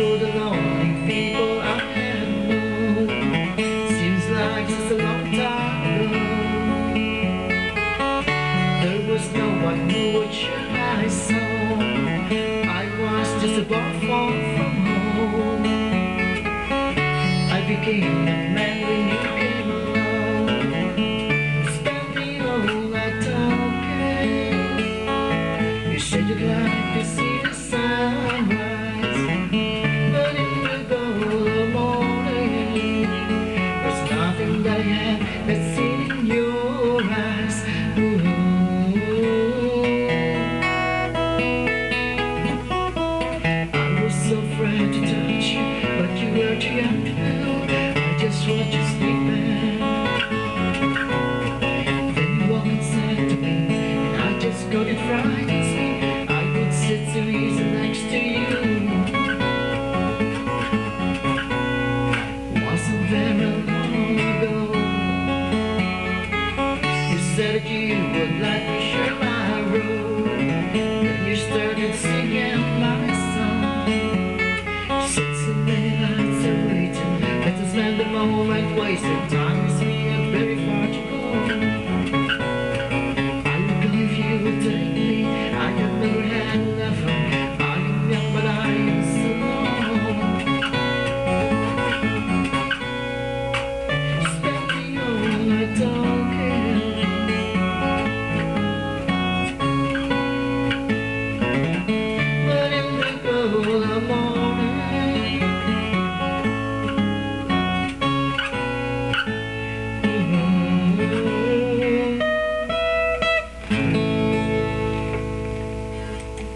for the lonely people I can know. Seems like it's a long time ago. There was no one who would share my soul. I was just a boy far from home. I became a man when you came along. Spending all that time, okay. You said you'd like to see. she unveiled I just watch you sneak Then you walk inside of me And I just got it right, see I could sit so easy next to you. at the moment, wasted, time, seeing it very